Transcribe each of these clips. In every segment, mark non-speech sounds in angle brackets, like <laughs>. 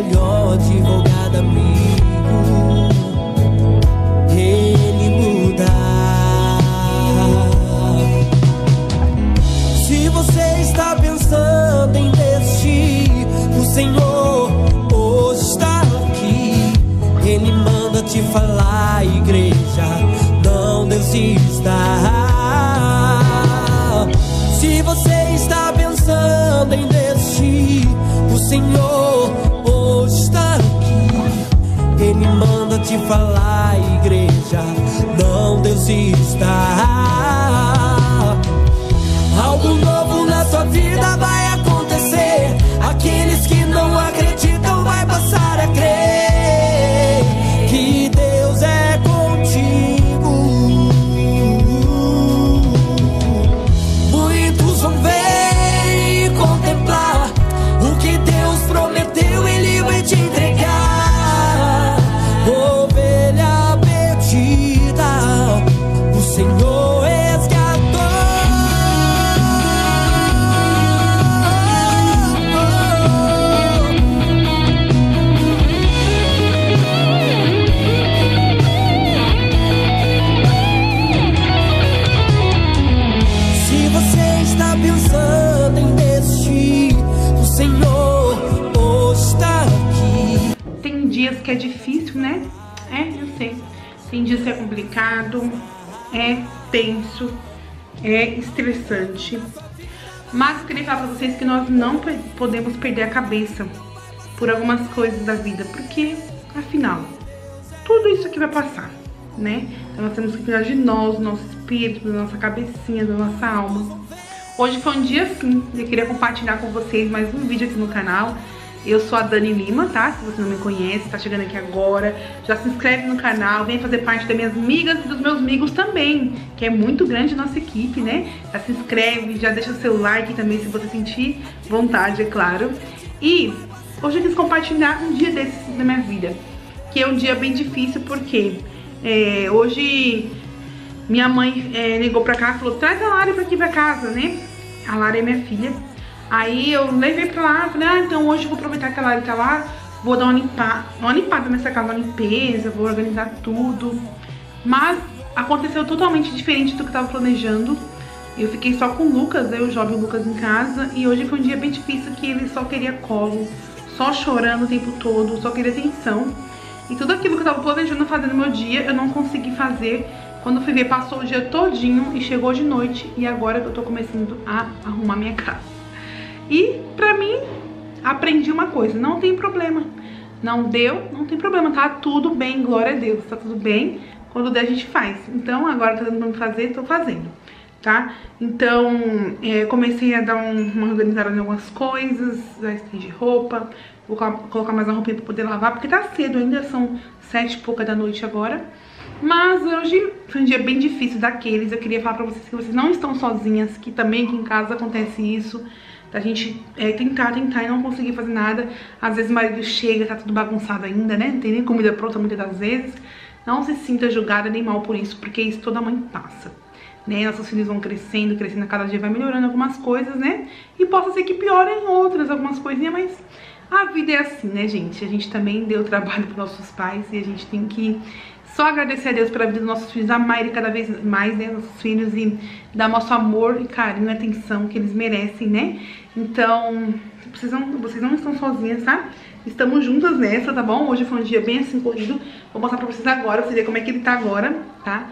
o desista. Algo Mas eu queria falar pra vocês que nós não podemos perder a cabeça por algumas coisas da vida, porque, afinal, tudo isso aqui vai passar, né? Então nós temos que cuidar de nós, do nosso espírito, da nossa cabecinha, da nossa alma. Hoje foi um dia assim, eu queria compartilhar com vocês mais um vídeo aqui no canal. Eu sou a Dani Lima, tá? Se você não me conhece, tá chegando aqui agora, já se inscreve no canal, vem fazer parte das minhas amigas e dos meus amigos também, que é muito grande a nossa equipe, né? Já se inscreve, já deixa o seu like também se você sentir vontade, é claro. E hoje eu quis compartilhar um dia desses da minha vida, que é um dia bem difícil porque é, hoje minha mãe é, ligou pra cá e falou, traz a Lara pra aqui pra casa, né? A Lara é minha filha. Aí eu levei pra lá, falei, ah, então hoje eu vou aproveitar que a Lara tá lá, vou dar uma limpada, uma limpada nessa casa, uma limpeza, vou organizar tudo. Mas aconteceu totalmente diferente do que eu tava planejando. Eu fiquei só com o Lucas, eu, o Lucas em casa, e hoje foi um dia bem difícil que ele só queria colo, só chorando o tempo todo, só queria atenção. E tudo aquilo que eu tava planejando fazer no meu dia, eu não consegui fazer. Quando fui ver, passou o dia todinho e chegou de noite. E agora eu tô começando a arrumar minha casa. E pra mim, aprendi uma coisa, não tem problema. Não deu, não tem problema, tá tudo bem, glória a Deus, tá tudo bem. Quando der a gente faz. Então agora tá dando pra fazer, tô fazendo, tá? Então é, comecei a dar um- uma organizada em algumas coisas, já estendi roupa, vou colocar mais uma roupinha pra poder lavar, porque tá cedo ainda, são sete e pouca da noite agora. Mas hoje foi um dia bem difícil daqueles. Eu queria falar pra vocês que vocês não estão sozinhas, que também aqui em casa acontece isso. Da gente é, tentar, tentar e não conseguir fazer nada. Às vezes o marido chega, tá tudo bagunçado ainda, né? Não tem nem comida pronta muitas das vezes. Não se sinta julgada nem mal por isso, porque isso toda mãe passa. Né? Nossos filhos vão crescendo, crescendo, cada dia vai melhorando algumas coisas, né? E possa ser que piorem outras, algumas coisinhas, mas a vida é assim, né, gente? A gente também deu trabalho para nossos pais e a gente tem que só agradecer a Deus pela vida dos nossos filhos, amar ele cada vez mais, né, nossos filhos e dar nosso amor e carinho e atenção que eles merecem, né? Então, vocês não, vocês não estão sozinhas, tá? Estamos juntas nessa, tá bom? Hoje foi um dia bem assim corrido. Vou mostrar pra vocês agora, pra vocês verem como é que ele tá agora, tá?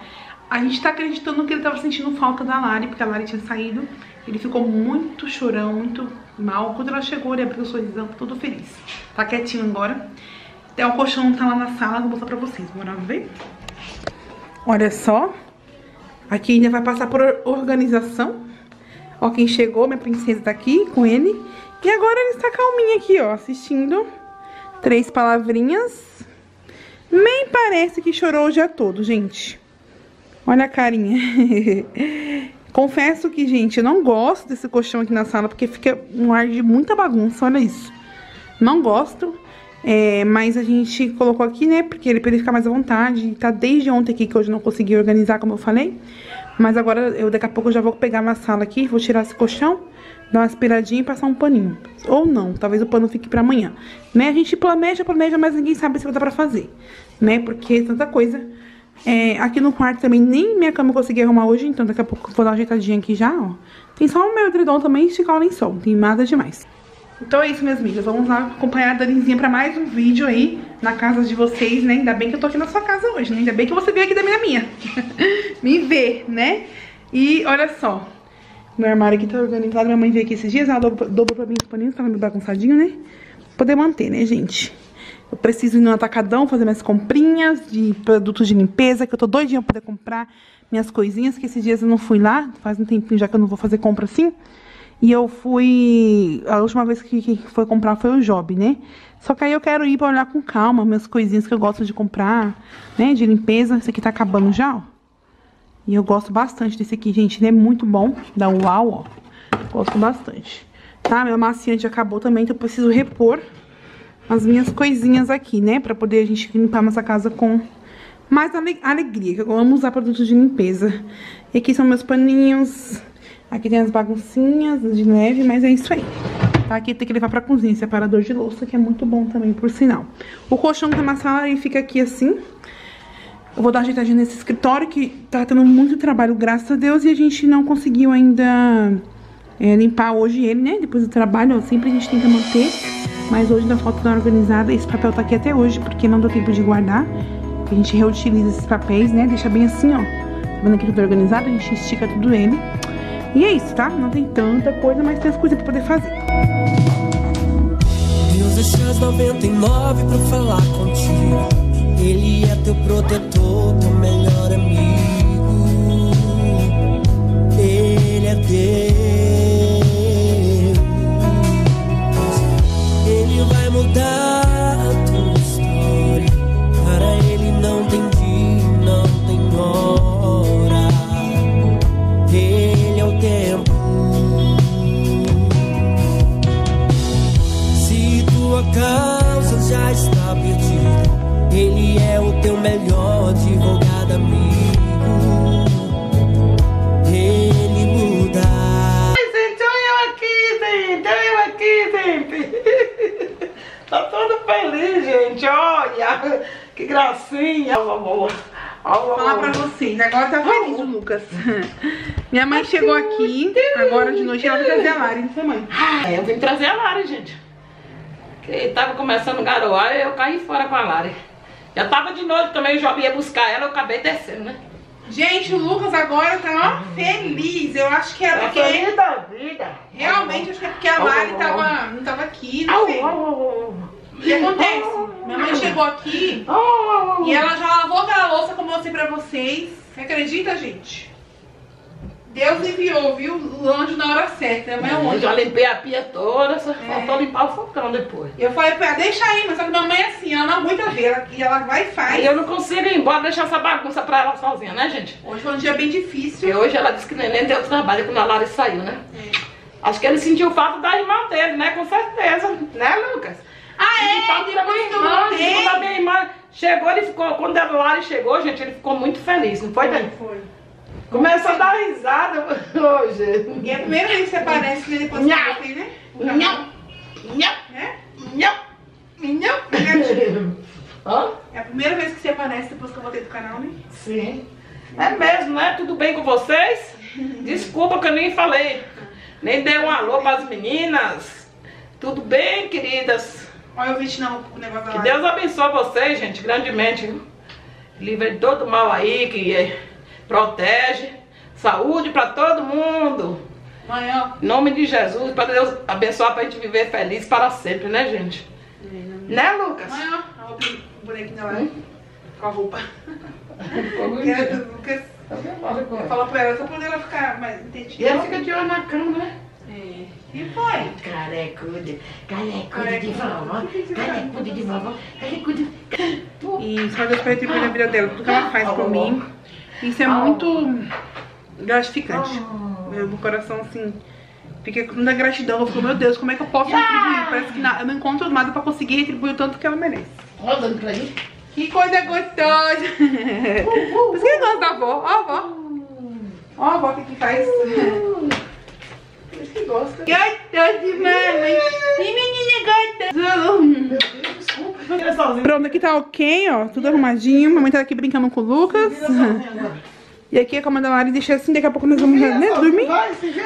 A gente tá acreditando que ele tava sentindo falta da Lari, porque a Lari tinha saído. Ele ficou muito chorão, muito mal. Quando ela chegou, ele abriu o sorrisão, todo feliz. Tá quietinho agora. Até o colchão tá lá na sala, vou mostrar pra vocês. Bora ver? Olha só. Aqui ainda vai passar por organização. Ó quem chegou, minha princesa tá aqui com ele. E agora ele está calminho aqui, ó, assistindo. Três palavrinhas. Nem parece que chorou o dia todo, gente. Olha a carinha. <laughs> Confesso que, gente, eu não gosto desse colchão aqui na sala, porque fica um ar de muita bagunça, olha isso. Não gosto, é, mas a gente colocou aqui, né, porque ele, pra ele ficar mais à vontade. Tá desde ontem aqui, que hoje não consegui organizar, como eu falei. Mas agora, eu daqui a pouco eu já vou pegar na sala aqui, vou tirar esse colchão, dar uma aspiradinha e passar um paninho. Ou não, talvez o pano fique pra amanhã. Né, a gente planeja, planeja, mas ninguém sabe se vai dar pra fazer. Né, porque é tanta coisa... É, aqui no quarto também nem minha cama eu consegui arrumar hoje, então daqui a pouco eu vou dar uma ajeitadinha aqui já, ó. Tem só o meu edredom também e esticar o lençol, tem nada demais. Então é isso, minhas amigas. Vamos lá acompanhar a Danizinha pra mais um vídeo aí na casa de vocês, né? Ainda bem que eu tô aqui na sua casa hoje, né? Ainda bem que você veio aqui da minha minha. <laughs> Me ver, né? E olha só. Meu armário aqui tá organizado. Minha mãe veio aqui esses dias, ela dobrou, dobrou pra mim os paninhos, tava meio bagunçadinho, né? Poder manter, né, gente? Eu preciso ir no atacadão fazer minhas comprinhas de produtos de limpeza, que eu tô doidinha pra poder comprar minhas coisinhas, que esses dias eu não fui lá, faz um tempinho já que eu não vou fazer compra assim. E eu fui... A última vez que, que foi comprar foi o Job, né? Só que aí eu quero ir pra olhar com calma minhas coisinhas que eu gosto de comprar, né? De limpeza. Esse aqui tá acabando já, ó. E eu gosto bastante desse aqui, gente. Ele é muito bom. Da Uau, ó. Gosto bastante. Tá? Meu maciante acabou também, então eu preciso repor as minhas coisinhas aqui, né? Pra poder a gente limpar nossa casa com mais alegria. Que eu amo usar produtos de limpeza. E aqui são meus paninhos. Aqui tem as baguncinhas de neve, mas é isso aí. Tá? Aqui tem que levar pra cozinha, separador de louça, que é muito bom também, por sinal. O colchão tá na sala, ele fica aqui assim. Eu vou dar ajeitadinha nesse escritório, que tá tendo muito trabalho, graças a Deus, e a gente não conseguiu ainda é, limpar hoje ele, né? Depois do trabalho, ó, sempre a gente tenta manter, mas hoje falta dar uma organizada. Esse papel tá aqui até hoje, porque não deu tempo de guardar. A gente reutiliza esses papéis, né? Deixa bem assim, ó. Tá vendo aqui tudo organizado? A gente estica tudo ele. E é isso, tá? Não tem tanta coisa, mas tem as coisas pra poder fazer. Deus deixa as 99 pra falar contigo. Ele é teu protetor, feliz, gente. Olha, que gracinha. Ó, amor. Vou falar pra vocês, agora tá feliz o Lucas. <laughs> Minha mãe chegou aqui, agora de noite ela vai trazer a Lari, não foi mãe? Ah, eu vim trazer a Lari, gente. Que tava começando a garoar e eu caí fora com a Lari. Já tava de noite também, eu já ia buscar ela, eu acabei descendo, né? Gente, o Lucas agora tá ó, feliz. Eu acho que é Tá porque... feliz da vida. Realmente, acho que é porque a Lari tava, não tava aqui, não sei. O que acontece? Minha mãe chegou aqui e ela já lavou aquela louça como eu mostrei pra vocês. Você acredita, gente? Deus enviou, viu? O anjo na hora certa. É um Eu já limpei a pia toda, só É. faltou limpar o fogão depois. Eu falei pra ela, deixa aí, mas só que minha mãe é assim, ela não aguenta ver. Ela, e ela vai e faz. Aí eu não consigo ir embora deixar essa bagunça pra ela sozinha, né, gente? Hoje foi um dia bem difícil. Porque hoje ela disse que nem, nem deu trabalho quando a Lari saiu, né? Acho que ele sentiu falta da irmã dele, né? Com certeza. Né, Lucas? Ah, é? da minha Depois que eu irmã, voltei. quando a minha irmã chegou, ele ficou. Quando a Lari chegou, gente, ele ficou muito feliz, não foi, Dani? Foi. Começou a dar risada <laughs> hoje. E é a primeira vez que você aparece, né? Depois que eu voltei, né? Nham, nham, É? nham, nham. <laughs> Hã? É a primeira vez que você aparece depois que eu voltei do canal, né? Sim. É mesmo, né? Tudo bem com vocês? <laughs> Desculpa que eu nem falei. Nem dei um alô para as meninas. Tudo bem, queridas? Olha o vídeo não, o negócio da Que. Deus abençoe vocês, gente, grandemente. Livre de todo mal aí, que eh, protege. Saúde para todo mundo. Mãe, ó. Em nome de Jesus, para Deus abençoar pra gente viver feliz para sempre, né, gente? Né, Lucas? Mãe, ó. Olha o bonequinho da live. Com a roupa. Ficou <laughs> Que era bonitinho. do Lucas. Fala pra ela, só pra ela ficar mais E entendida. ela fica de olho na cama, né? É. E foi? Carecuda, carecuda de vovó, carecuda de vovó, carecuda. E só Deus pra retribuir na vida dela, tudo que ela faz por mim. Isso é muito gratificante. Meu coração, assim, fica com muita gratidão. Eu fico, meu Deus, como é que eu posso retribuir? Parece que na- eu não encontro nada pra conseguir retribuir o tanto que ela merece. Rodando pra aí. Que coisa gostosa! Por isso que eu gosto da avó. Ó, a avó. Ó, a avó, o que que faz? Que gosta. Gostoso demais! Que menina gostosa! Pronto, aqui tá ok, ó. Tudo arrumadinho. Mamãe tá aqui brincando com o Lucas. E aqui a cama da Mari deixa assim, daqui a pouco nós vamos né, dormir.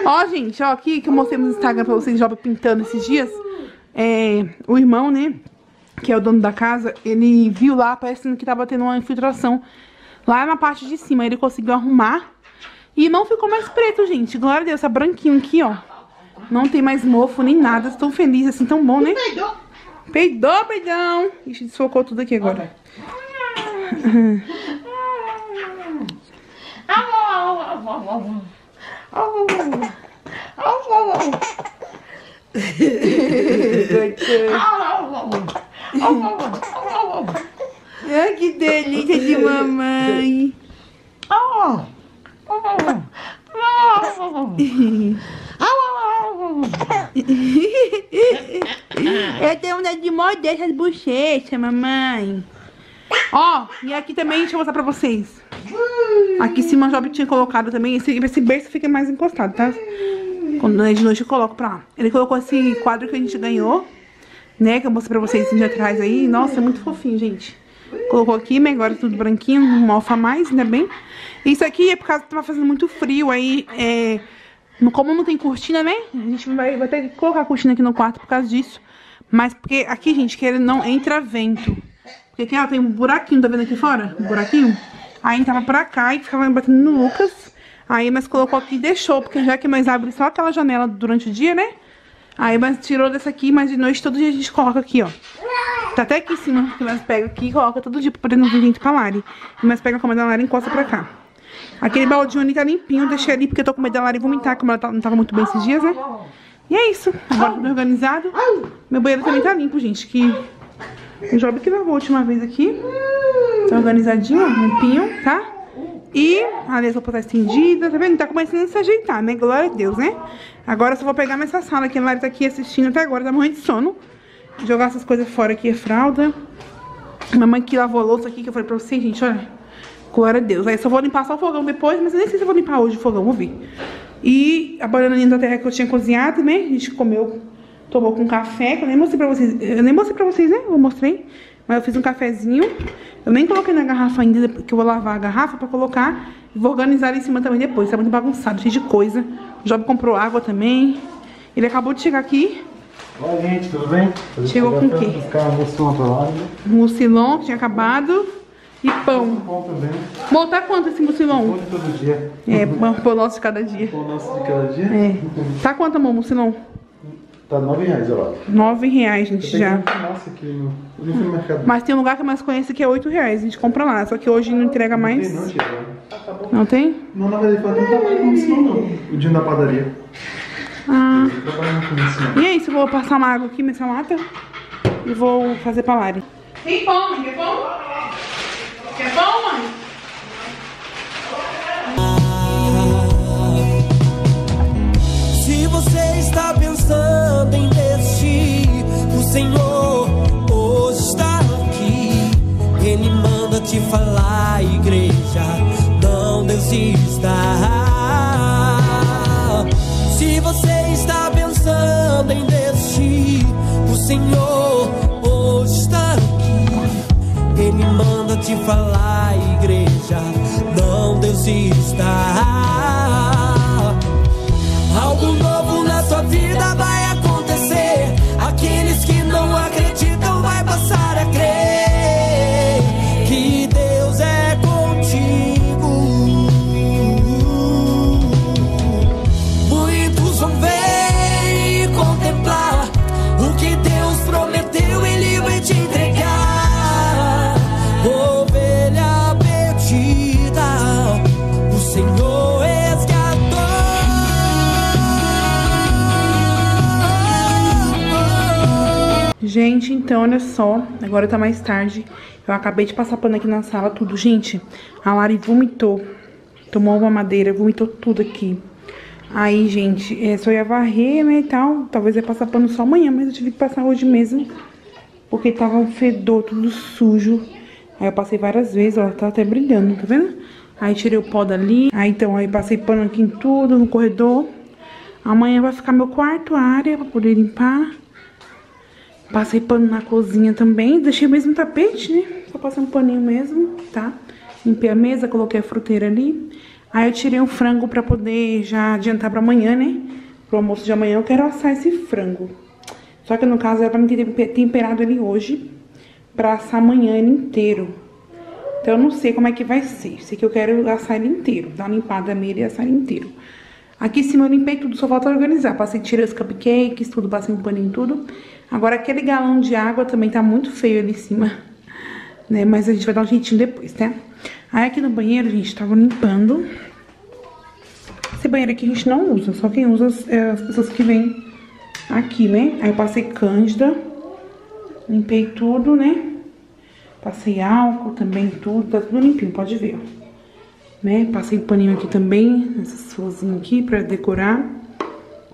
Ó, gente, ó, aqui que eu mostrei no Instagram pra vocês, Job pintando esses dias. É, o irmão, né, que é o dono da casa, ele viu lá, parecendo que tava tendo uma infiltração lá na parte de cima. Ele conseguiu arrumar e não ficou mais preto, gente. Glória a Deus, tá branquinho aqui, ó. Não tem mais mofo nem nada. Estou feliz, assim, tão bom, né? Peidou, peidão. Ixi, desfocou tudo aqui agora. <laughs> Ai, que delícia de mamãe. <laughs> Eu tenho uma de morder essas bochechas, mamãe. Ó, e aqui também, deixa eu mostrar pra vocês. Aqui em cima o Job tinha colocado também. Esse, esse berço fica mais encostado, tá? Quando é de noite eu coloco pra lá. Ele colocou esse quadro que a gente ganhou, né? Que eu mostrei pra vocês um dia atrás aí. Nossa, é muito fofinho, gente. Colocou aqui, mas agora tudo branquinho, não mofa mais, ainda bem. Isso aqui é por causa que tava fazendo muito frio, aí é... Como não tem cortina, né? A gente vai, vai ter que colocar a cortina aqui no quarto por causa disso. Mas porque aqui, gente, que ele não entra vento. Porque aqui, ó, tem um buraquinho, tá vendo aqui fora? Um buraquinho. Aí entrava pra cá e ficava batendo no Lucas. Aí, mas colocou aqui e deixou, porque já que nós abrimos só aquela janela durante o dia, né? Aí, mas tirou dessa aqui, mas de noite todo dia a gente coloca aqui, ó. Tá até aqui em cima, que nós pega aqui e coloca todo dia pra poder não vir gente pra Lari. E nós pega a cama da Lari e encosta pra cá. Aquele baldinho ali tá limpinho, eu deixei ali porque eu tô com medo da Lari vomitar, como ela tá- não tava muito bem esses dias, né? E é isso, agora tudo organizado. Meu banheiro também tá limpo, gente, que o Job que lavou a última vez aqui. Tá organizadinho, ó, limpinho, tá? E a roupa tá estendida, tá vendo? Tá começando a se ajeitar, né? Glória a Deus, né? Agora eu só vou pegar nessa sala que a Lari tá aqui assistindo até agora, tá morrendo de sono. Jogar essas coisas fora aqui, a fralda. Mamãe que lavou a louça aqui, que eu falei pra vocês, gente, olha. Glória a Deus. Aí só vou limpar só o fogão depois, mas eu nem sei se eu vou limpar hoje o fogão, vou ver. E a bananinha da terra que eu tinha cozinhado, né? A gente comeu, tomou com café, que eu nem mostrei pra vocês. Eu nem mostrei pra vocês, né? Eu mostrei. Mas eu fiz um cafezinho. Eu nem coloquei na garrafa ainda, porque eu vou lavar a garrafa pra colocar. E vou organizar ali em cima também depois. Tá muito bagunçado, cheio de coisa. O Job comprou água também. Ele acabou de chegar aqui. Oi, gente, tudo bem? Chegou com o quê? Né? Mucilon, que tinha acabado. E pão. Bom também. Bom, tá quanto esse mucilon? Bom de todo dia. É, pão pão nosso de cada dia. Pão nosso de cada dia. É. Tá quanto, amor, mucilon? Tá nove reais, olha lá. Nove reais, gente, já. nossa aqui no, no supermercado. Mas tem um lugar que eu mais conheço que é 8 reais. A gente compra lá. Só que hoje não entrega Não tem mais. não, tia. Não tem? Não, na verdade, faz um trabalho com isso não, não. O dia da padaria. Ah. Não. E é isso, eu vou passar uma água aqui nessa lata. E vou fazer pra Lari. Tem pão, mãe? Quer pão? Quer pão, mãe? Você está pensando em desistir, o Senhor hoje está aqui. Ele manda te falar, igreja, não desista. Se você está pensando em desistir, o Senhor hoje está aqui. Ele manda te falar, igreja, não desista. Gente, então, olha só, agora tá mais tarde. Eu acabei de passar pano aqui na sala, tudo. Gente, a Lari vomitou. Tomou uma madeira, vomitou tudo aqui. Aí, gente, é, só ia varrer, né, e tal. Talvez ia passar pano só amanhã, mas eu tive que passar hoje mesmo. Porque tava um fedor, tudo sujo. Aí eu passei várias vezes, ó, tá até brilhando, tá vendo? Aí tirei o pó dali. Aí, então, aí passei pano aqui em tudo, no corredor. Amanhã vai ficar meu quarto, área, pra poder limpar. Passei pano na cozinha também. Deixei o mesmo tapete, né? Só passei um paninho mesmo, tá? Limpei a mesa, coloquei a fruteira ali. Aí eu tirei um frango pra poder já adiantar pra amanhã, né? Pro almoço de amanhã eu quero assar esse frango. Só que no caso era pra mim ter temperado ele hoje. Pra assar amanhã ele inteiro. Então eu não sei como é que vai ser. Sei que eu quero assar ele inteiro. Dar uma limpada nele e assar ele inteiro. Aqui em cima eu limpei tudo, só falta organizar. Passei, tirei os cupcakes, tudo, passei um paninho tudo. Agora aquele galão de água também tá muito feio ali em cima. Né? Mas a gente vai dar um jeitinho depois, tá? Aí aqui no banheiro, gente, tava limpando. Esse banheiro aqui a gente não usa, só quem usa é as pessoas que vêm aqui, né? Aí eu passei cândida, limpei tudo, né? Passei álcool também, tudo, tá tudo limpinho, pode ver, ó. Né? Passei paninho aqui também, essas florzinhas aqui pra decorar,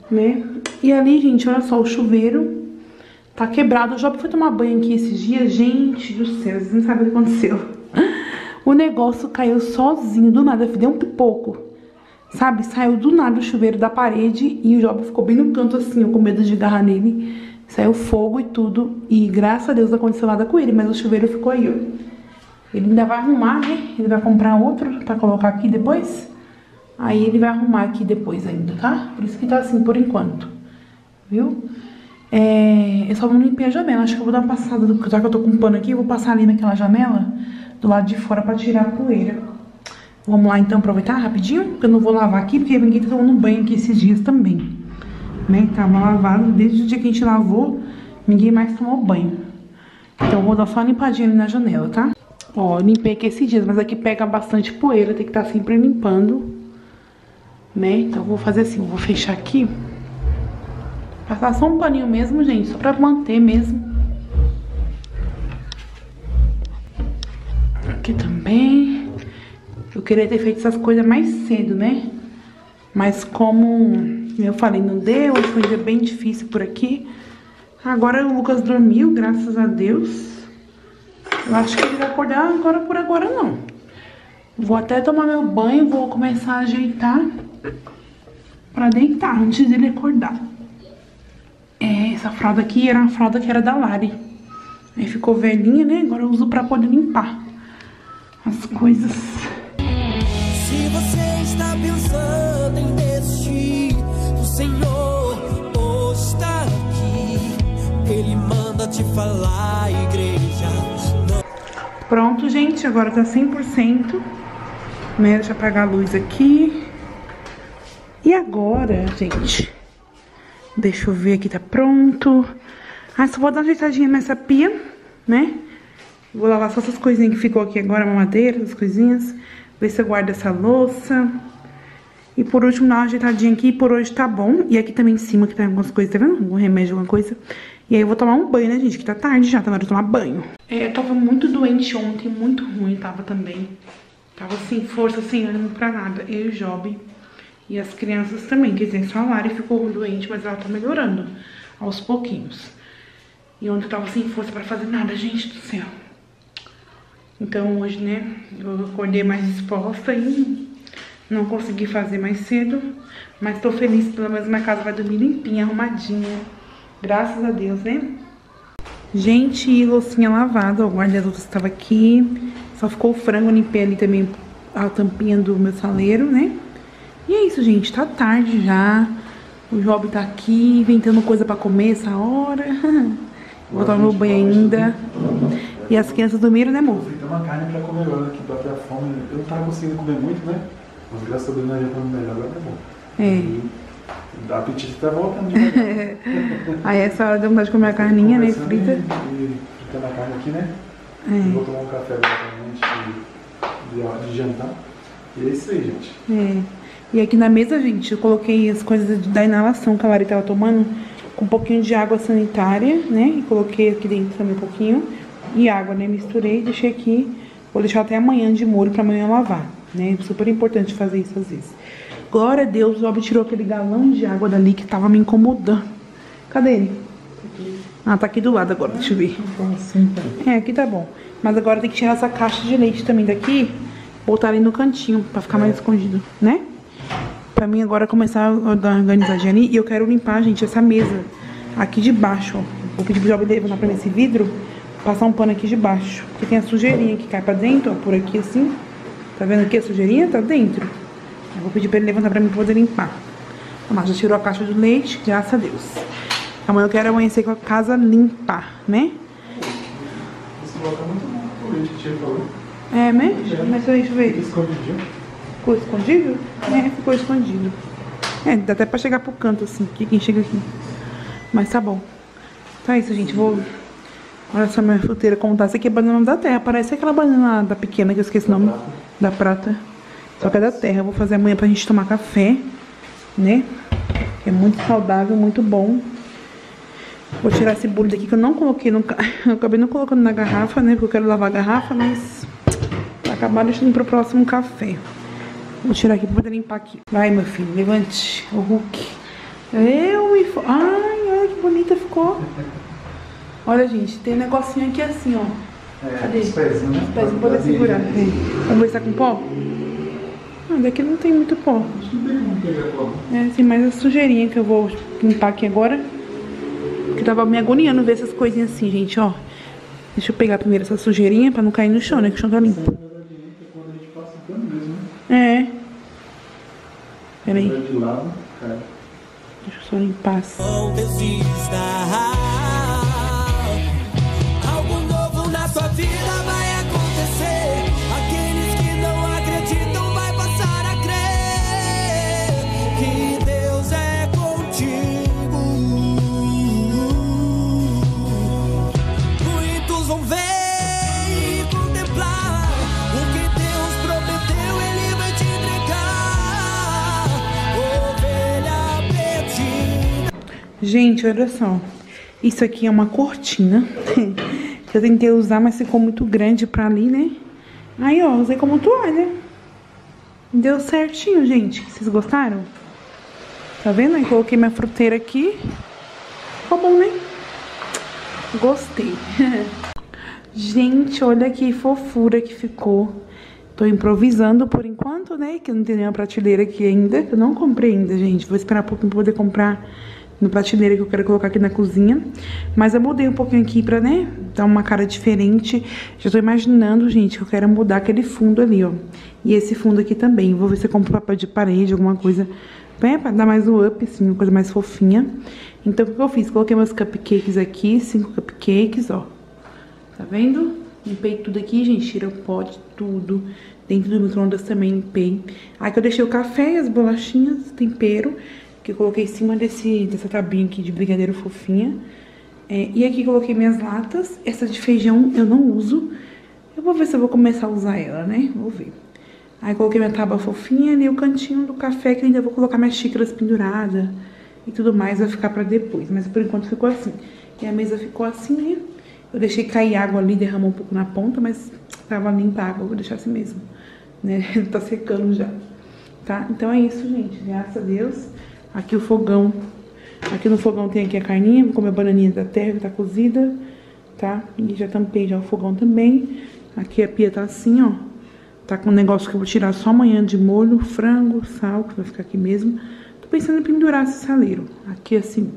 né? E ali, gente, olha só, o chuveiro tá quebrado. O Job foi tomar banho aqui esses dias, gente do céu, vocês não sabem o que aconteceu. O negócio caiu sozinho, do nada, deu um pipoco. Sabe? Saiu do nada o chuveiro da parede e o Job ficou bem no canto assim, com medo de agarrar nele. Saiu fogo e tudo. E graças a Deus aconteceu nada com ele, mas o chuveiro ficou aí, ó. Ele ainda vai arrumar, né? Ele vai comprar outro pra colocar aqui depois. Aí ele vai arrumar aqui depois ainda, tá? Por isso que tá assim por enquanto. Viu? É, eu só vou limpar a janela. Acho que eu vou dar uma passada, já que eu tô com um pano aqui, eu vou passar ali naquela janela do lado de fora pra tirar a poeira. Vamos lá então aproveitar rapidinho, porque eu não vou lavar aqui, porque ninguém tá tomando banho aqui esses dias também. Né? Tava lavado desde o dia que a gente lavou, ninguém mais tomou banho. Então eu vou dar só uma limpadinha ali na janela, tá? Ó, limpei aqui esses dias, mas aqui pega bastante poeira, tem que estar tá sempre limpando. Né? Então eu vou fazer assim, vou fechar aqui. Passar só um paninho mesmo, gente, só pra manter mesmo. Aqui também. Eu queria ter feito essas coisas mais cedo, né? Mas como eu falei, não deu, foi um dia bem difícil por aqui. Agora o Lucas dormiu, graças a Deus. Eu acho que ele vai acordar agora por agora, não. Vou até tomar meu banho, vou começar a ajeitar pra deitar antes dele acordar. É, essa fralda aqui era uma fralda que era da Lari. Aí ficou velhinha, né? Agora eu uso pra poder limpar as coisas. Se você está pensando em desistir, o Senhor hoje está aqui. Ele manda te falar, igreja. Não... Pronto, gente, agora tá 100%. Né? Deixa eu apagar a luz aqui. E agora, gente, deixa eu ver aqui, tá pronto. Ah, só vou dar uma ajeitadinha nessa pia, né? Vou lavar só essas coisinhas que ficou aqui agora, mamadeira, essas coisinhas. Ver se eu guardo essa louça. E por último, dar uma ajeitadinha aqui. Por hoje tá bom. E aqui também em cima, que tem algumas coisas, tá vendo? Algum remédio, alguma coisa. E aí eu vou tomar um banho, né, gente? Que tá tarde já, tá na hora de tomar banho. É, eu tava muito doente ontem, muito ruim tava também. Tava sem força, sem ânimo pra nada. Eu e o Job. E as crianças também. Quer dizer, só a Lari ficou doente, mas ela tá melhorando aos pouquinhos. E ontem eu tava sem força pra fazer nada, gente do céu. Então hoje, né, eu acordei mais disposta e não consegui fazer mais cedo. Mas tô feliz, pelo menos minha casa vai dormir limpinha, arrumadinha. Graças a Deus, né? Gente, loucinha lavada, o guarda-roupa estava aqui. Só ficou o frango, limpei ali também a tampinha do meu saleiro, né? E é isso, gente, tá tarde já. O Job tá aqui, inventando coisa pra comer essa hora. <laughs> Vou tomar meu banho ainda. E as crianças dormiram, né, amor? Tem uma carne pra comer agora que bateu a fome. Eu não tava conseguindo comer muito, né? Mas graças a Deus nós já estamos melhor, agora tá bom. É. O apetite tá voltando devagar. <laughs> Aí essa hora deu vontade de comer a carninha, né, frita. E, e fritando a carne aqui, né? É. Eu vou tomar um café agora também antes de, de, de jantar. E é isso aí, gente. É. E aqui na mesa, gente, eu coloquei as coisas da inalação que a Lari tava tomando. com um pouquinho de água sanitária, né? E coloquei aqui dentro também um pouquinho. E água, né? Misturei, deixei aqui. Vou deixar até amanhã de molho pra amanhã lavar, né? Super importante fazer isso às vezes. Glória a Deus, o Job tirou aquele galão de água dali que tava me incomodando. Cadê ele? Ah, tá aqui do lado agora, deixa eu ver. É, aqui tá bom. Mas agora tem que tirar essa caixa de leite também daqui, botar ali no cantinho, pra ficar mais escondido, né? Pra mim agora começar a dar uma organizadinha ali. E eu quero limpar, gente, essa mesa aqui de baixo, ó. Vou pedir pro Job levantar pra mim esse vidro, passar um pano aqui de baixo. Porque tem a sujeirinha que cai pra dentro, ó, por aqui assim. Tá vendo aqui a sujeirinha? Tá dentro. Eu vou pedir pra ele levantar pra mim pra poder limpar. A Marcia tirou a caixa de leite, graças a Deus. Amanhã eu quero amanhecer com a casa limpa, né? Esse bloco é muito bom. O leite que tinha falou. É, né? Mas deixa eu ver. Escondidinho. Ficou escondido? É, ficou escondido. É, dá até pra chegar pro canto, assim, que quem chega aqui. Mas tá bom. Então é isso, gente. Vou... Olha só minha fruteira como tá. Essa aqui é banana da terra. Parece aquela banana da pequena, que eu esqueci o nome. Da prata. Só que é da terra. Eu vou fazer amanhã pra gente tomar café, né? É muito saudável, muito bom. Vou tirar esse bolo daqui que eu não coloquei no... <laughs> Eu acabei não colocando na garrafa, né? Porque eu quero lavar a garrafa, mas... Acabar deixando pro próximo café. Vou tirar aqui pra poder limpar aqui. Vai, meu filho, levante o Hulk. Eu me... fo- Ai, olha que bonita ficou. Olha, gente, tem um negocinho aqui assim, ó. É, Cadê? os pezinhos, né? Os pés não poder segurar. É. Vamos ver se tá com pó? Ah, daqui não tem muito pó. Acho que não tem como pegar pó. É, tem mais a sujeirinha que eu vou limpar aqui agora. Que tava me agoniando ver essas coisinhas assim, gente, ó. Deixa eu pegar primeiro essa sujeirinha pra não cair no chão, né? Que o chão tá limpo. Na verdade, é quando a gente passa o pano mesmo, né? É. Peraí, deixa eu só limpar assim. Gente, olha só. Isso aqui é uma cortina. <laughs> eu tentei usar, mas ficou muito grande pra ali, né? Aí, ó, usei como toalha. Deu certinho, gente. Vocês gostaram? Tá vendo? Aí coloquei minha fruteira aqui. Ficou bom, né? Gostei. <laughs> gente, olha que fofura que ficou. Tô improvisando por enquanto, né? Que não tenho nenhuma prateleira aqui ainda. Eu não comprei ainda, gente. Vou esperar um pouquinho pra poder comprar no prateleira que eu quero colocar aqui na cozinha. Mas eu mudei um pouquinho aqui pra, né? Dar uma cara diferente. Já tô imaginando, gente, que eu quero mudar aquele fundo ali, ó. E esse fundo aqui também. Vou ver se eu compro papel de parede, alguma coisa. Né? Pra dar mais um up, assim, uma coisa mais fofinha. Então, o que eu fiz? Coloquei meus cupcakes aqui, cinco cupcakes, ó. Tá vendo? Limpei tudo aqui, gente. Tira o pó de tudo. Dentro do micro-ondas também limpei. Aí que eu deixei o café as bolachinhas, tempero, que eu coloquei em cima desse, dessa tabinha aqui de brigadeiro fofinha. É, e aqui coloquei minhas latas. Essa de feijão eu não uso. Eu vou ver se eu vou começar a usar ela, né? Vou ver. Aí coloquei minha tábua fofinha ali, o cantinho do café, que ainda vou colocar minhas xícaras penduradas e tudo mais, vai ficar pra depois. Mas por enquanto ficou assim. E a mesa ficou assim, né? Eu deixei cair água ali, derramou um pouco na ponta, mas tava limpa a água, vou deixar assim mesmo. Né? <laughs> tá secando já. Tá? Então é isso, gente. Graças a Deus. Aqui o fogão. Aqui no fogão tem aqui a carninha, vou comer a bananinha da terra que tá cozida, tá? E já tampei já o fogão também. Aqui a pia tá assim, ó. Tá com um negócio que eu vou tirar só amanhã de molho, frango, sal, que vai ficar aqui mesmo. Tô pensando em pendurar esse saleiro. Aqui assim.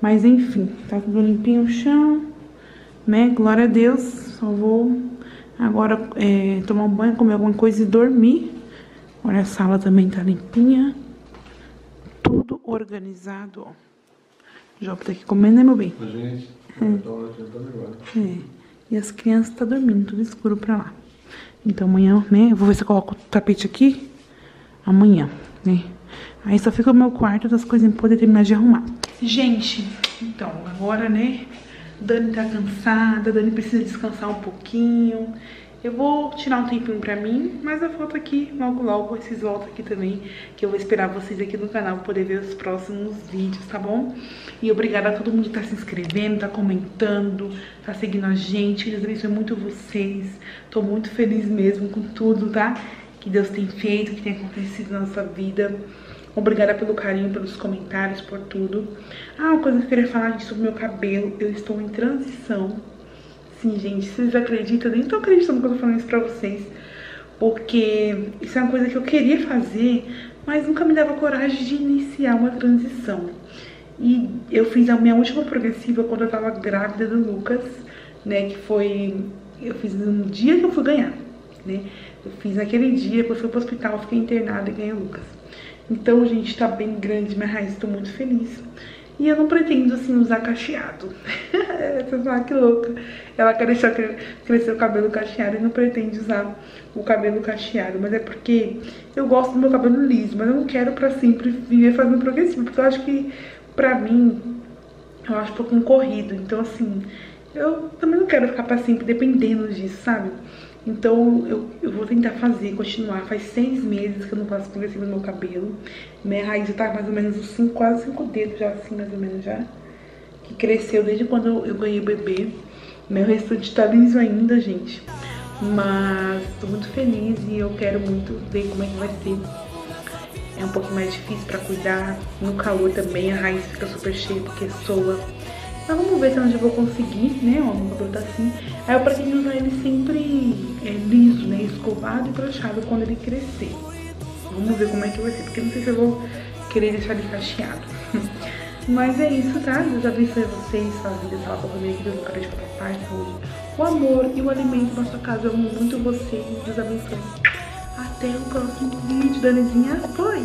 Mas enfim, tá tudo limpinho o chão, né? Glória a Deus. Só vou agora é, tomar um banho, comer alguma coisa e dormir. Olha, a sala também tá limpinha. Tudo organizado, ó. Job tá aqui comendo, né, meu bem? A gente, agora. É. E as crianças tá dormindo, tudo escuro pra lá. Então amanhã, né? Eu vou ver se eu coloco o tapete aqui. Amanhã, né? Aí só fica o meu quarto das coisas pra poder terminar de arrumar. Gente, então, agora, né? Dani tá cansada, Dani precisa descansar um pouquinho. Eu vou tirar um tempinho pra mim, mas eu volto aqui logo logo, esses voltam aqui também, que eu vou esperar vocês aqui no canal poder ver os próximos vídeos, tá bom? E obrigada a todo mundo que tá se inscrevendo, tá comentando, tá seguindo a gente, Deus abençoe muito vocês. Tô muito feliz mesmo com tudo, tá? Que Deus tem feito, que tem acontecido na nossa vida. Obrigada pelo carinho, pelos comentários, por tudo. Ah, uma coisa que eu queria falar sobre o meu cabelo, eu estou em transição Sim, gente, vocês acreditam? Eu nem tô acreditando que eu tô falando isso pra vocês. Porque isso é uma coisa que eu queria fazer, mas nunca me dava coragem de iniciar uma transição. E eu fiz a minha última progressiva quando eu tava grávida do Lucas, né? Que foi... Eu fiz no dia que eu fui ganhar, né? Eu fiz naquele dia, eu fui pro hospital, fiquei internada e ganhei o Lucas. Então, gente, tá bem grande minha raiz, tô muito feliz. E eu não pretendo, assim, usar cacheado. <laughs> Você fala que louca. Ela quer deixar crescer o cabelo cacheado e não pretende usar o cabelo cacheado. Mas é porque eu gosto do meu cabelo liso, mas eu não quero pra sempre viver fazendo progressivo. Porque eu acho que, pra mim, eu acho um pouquinho corrido. Então, assim, eu também não quero ficar pra sempre dependendo disso, sabe? Então eu, eu vou tentar fazer, continuar. Faz seis meses que eu não faço progressivo no meu cabelo. Minha raiz tá mais ou menos uns cinco, quase cinco dedos já, assim, mais ou menos já. Que cresceu desde quando eu ganhei o bebê. Meu restante tá liso ainda, gente. Mas tô muito feliz e eu quero muito ver como é que vai ser. É um pouquinho mais difícil pra cuidar. No calor também a raiz fica super cheia porque soa. Mas vamos ver se onde eu vou conseguir, né? Ó, meu cabelo tá assim. Aí eu pretendo usar ele sempre é, liso, né? Escovado e brochado quando ele crescer. Vamos ver como é que vai ser, porque não sei se eu vou querer deixar ele cacheado. <laughs> Mas é isso, tá? Deus abençoe vocês, sua vida, sua família, que Deus nunca deixe pra paz, saúde, o amor e o alimento da sua casa. Eu amo muito vocês, Deus abençoe. Até o próximo vídeo, Danizinha. Foi!